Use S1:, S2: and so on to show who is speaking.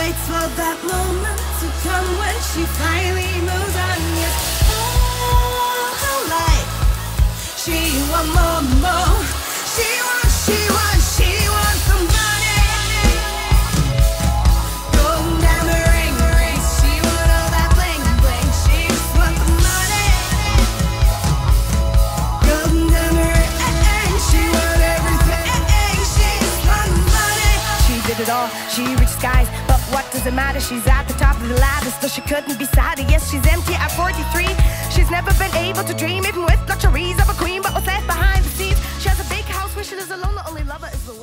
S1: waits for that moment to come when she finally moves on. Yes, oh, all her life she want more, more. She wants, she wants, she wants the money. Golden diamond ring, ring. She want all that bling, bling. She just want the money. Golden diamond ring, she want everything. She just want the money.
S2: She did it all, she reached skies, but what does it matter? She's at the top of the ladder, still she couldn't be sadder. Yes, she's empty at 43. She's never been able to dream, even with luxuries of a queen, but was left behind the scenes. She has a big house where she lives alone, the only lover is the.